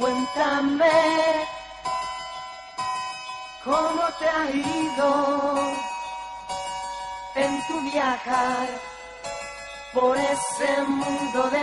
Cuéntame cómo te ha ido en tu viajar por ese mundo de